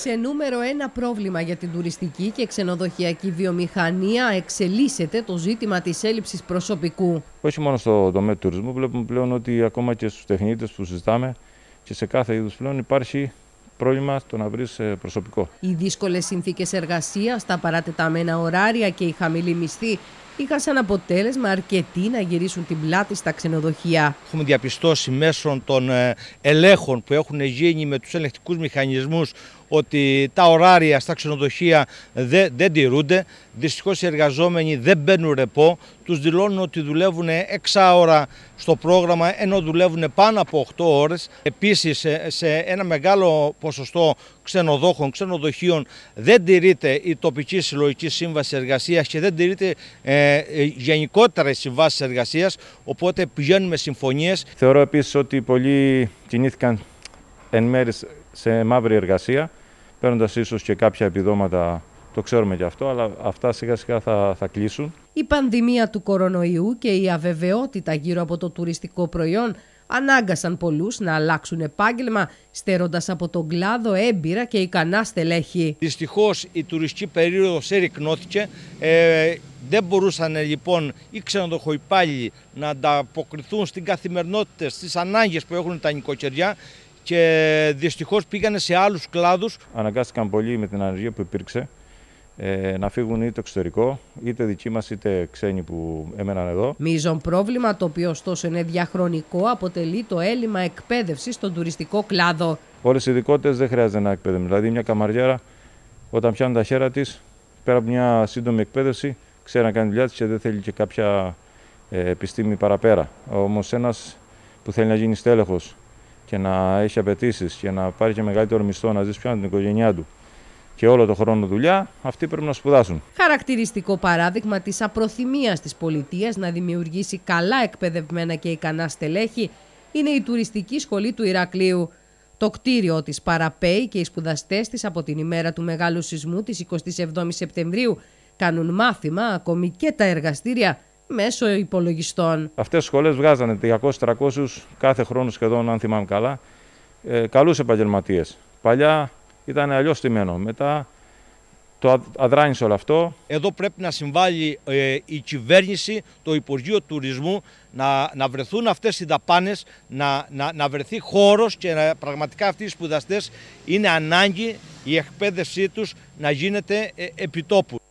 Σε νούμερο ένα πρόβλημα για την τουριστική και ξενοδοχειακή βιομηχανία εξελίσσεται το ζήτημα της έλλειψης προσωπικού. Όχι μόνο στο τομέα του τουρισμού, βλέπουμε πλέον ότι ακόμα και στους τεχνίτες που συζητάμε και σε κάθε είδους πλέον υπάρχει πρόβλημα το να βρεις προσωπικό. Οι δύσκολες συνθήκες εργασίας, τα παρατεταμένα ωράρια και η χαμηλή μισθή είχαν σαν αποτέλεσμα αρκετοί να γυρίσουν την πλάτη στα ξενοδοχεία. Έχουμε διαπιστώσει μέσω των ε, ελέγχων που έχουν γίνει με τους ελεκτικούς μηχανισμούς ότι τα ωράρια στα ξενοδοχεία δεν, δεν τηρούνται. Δυστυχώς οι εργαζόμενοι δεν μπαίνουν ρεπό. Τους δηλώνουν ότι δουλεύουν 6 ώρα στο πρόγραμμα ενώ δουλεύουν πάνω από 8 ώρες. Επίσης, σε ένα μεγάλο ποσοστό ξενοδόχων, ξενοδοχείων δεν τηρείται η τοπική συλλογική σύμβαση εργασίας και δεν τηρείται ε, γενικότερα η συμβάση εργασίας. Οπότε πηγαίνουμε συμφωνίες. Θεωρώ επίσης ότι πολλοί κινήθηκαν εν μέρει σε μαύρη εργασία, παίρνοντας ίσως και κάποια επιδόματα, το ξέρουμε και αυτό, αλλά αυτά σιγά σιγά θα, θα κλείσουν. Η πανδημία του κορονοϊού και η αβεβαιότητα γύρω από το τουριστικό προϊόν ανάγκασαν πολλούς να αλλάξουν επάγγελμα, στέροντας από τον κλάδο έμπειρα και ικανά στελέχη. Δυστυχώς η τουριστική περίοδος ερικνώθηκε. Ε, δεν μπορούσαν λοιπόν οι ξενοδοχοϊπάλληλοι να ανταποκριθούν στην καθημερινότητα, στις ανάγκες που έχουν τα νοικοκυριά και δυστυχώς πήγανε σε άλλους κλάδους. Αναγκάστηκαν πολλοί με την ανεργία που υπήρξε ε, να φύγουν είτε το εξωτερικό, είτε δικοί μας είτε ξένοι που έμεναν εδώ. Μίζον πρόβλημα, το οποίο ωστόσο είναι διαχρονικό, αποτελεί το έλλειμμα εκπαίδευσης στον τουριστικό κλάδο. Όλες οι ειδικότητες δεν χρειάζεται να εκπαίδευουν. Δηλαδή, μια καμαριέρα, όταν πιάνει τα χέρια της, πέρα από μια σύντομη εκπαίδευση, ξέρει να κάνει δουλειά της και δεν θέλει και κάποια ε, επιστήμη παραπέρα. Όμως, ένας που θέλει να γίνει στέλεχος και να έχει απαιτήσεις και να πάρει και μεγαλύτερο μισθό, να ζήσει πια την οικογένειά του και όλο το χρόνο δουλειά, αυτοί πρέπει να σπουδάσουν. Χαρακτηριστικό παράδειγμα της απροθυμίας της πολιτείας να δημιουργήσει καλά εκπαιδευμένα και ικανά στελέχη είναι η τουριστική σχολή του Ηρακλείου. Το κτίριο της παραπέει και οι σπουδαστές της από την ημέρα του μεγάλου σεισμού της 27 Σεπτεμβρίου κάνουν μάθημα, ακόμη και τα εργαστήρια μέσω υπολογιστών. Αυτές οι σχολές βγάζανε 200-300 κάθε χρόνο σχεδόν, αν θυμάμαι καλά, ε, καλούς επαγγελματίες. Παλιά ήταν αλλιώς τιμένο. Μετά το αδράνησε όλο αυτό. Εδώ πρέπει να συμβάλλει ε, η κυβέρνηση, το Υπουργείο Τουρισμού, να, να βρεθούν αυτές οι δαπάνες, να, να, να βρεθεί χώρος και να, πραγματικά αυτοί οι σπουδαστές είναι ανάγκη η εκπαίδευσή τους να γίνεται ε, επιτόπου.